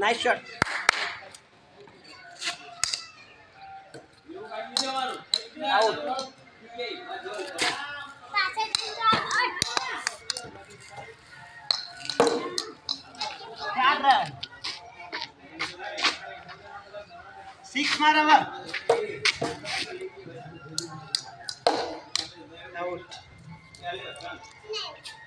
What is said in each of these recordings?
Nice shot out six मारा out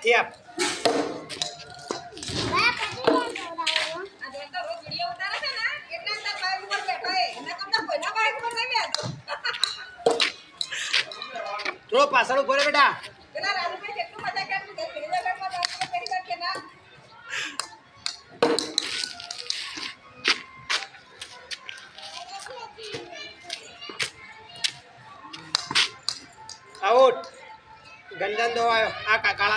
siap-siap. Lupa, selalu boleh beda. kalah.